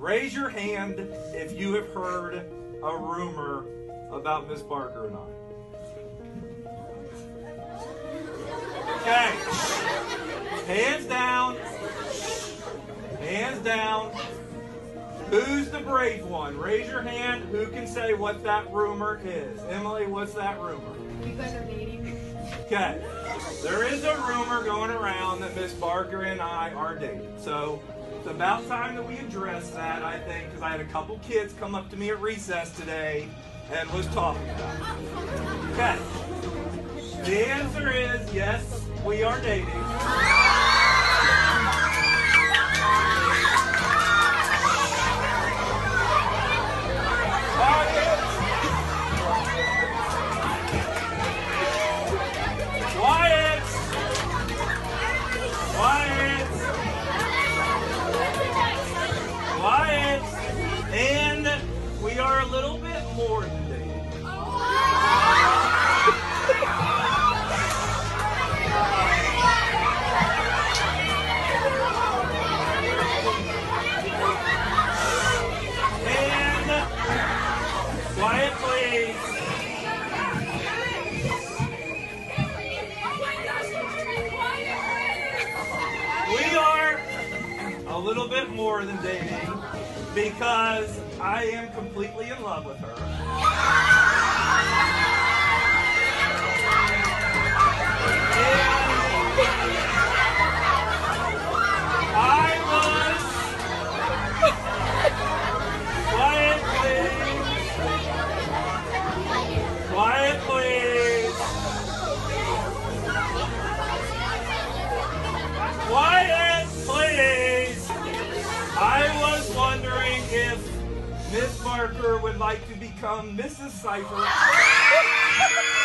Raise your hand if you have heard a rumor about Miss Barker and I. Okay. Hands down. Hands down. Who's the brave one? Raise your hand. Who can say what that rumor is? Emily, what's that rumor? You guys are dating. Okay. There is a rumor going around that Miss Barker and I are dating. So it's about time that we address that, I think, because I had a couple kids come up to me at recess today and was talking about it. Okay. The answer is yes, we are dating. Please. We are a little bit more than dating because I am completely in love with her. Miss Barker would like to become Mrs. Cipher.